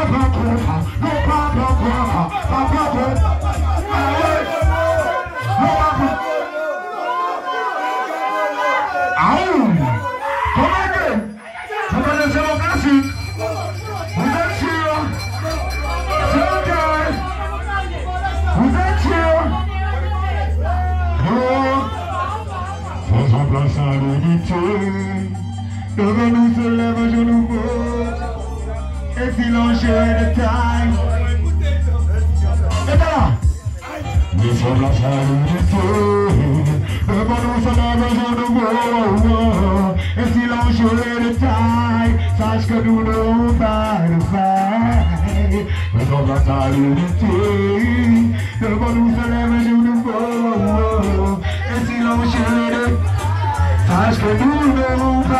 problem, grandma. No problem, grandma. No problem. No problem. Ow! Come again. Come on, let's have a blessing. We got you. Tell guy. We got you. Oh. Sans emplaçant le dit-il, devant nous se lève à genoux. If you lose your head time This one last time in the food Everybody was a nervous on the world If you lose your head time Such can do no bad fight This one last time in the food Everybody was a nervous on the world If you lose your head time Such can do no bad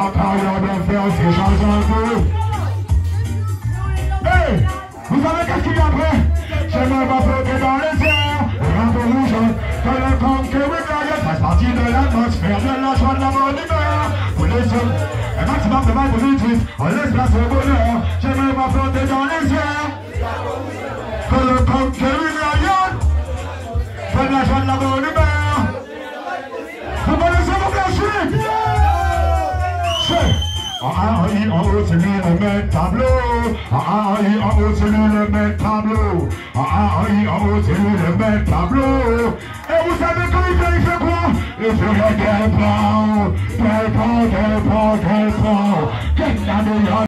Encore, un peu. Hey, vous savez qu'est-ce qu'il y a après J'ai même pas flotter dans les airs, un peu rouge, que le voyez fasse partie de l'atmosphère, de la joie, de la bonne humeur. Vous les hommes, un maximum de mal positif, on laisse place au bonheur. J'ai même pas flotter dans les airs, que le conquérant fasse de la joie, de la bonne humeur. I on veut le même tableau. Aïe, on le même tableau. Aïe, on le même Et vous il départ. Qu'est-ce qu'il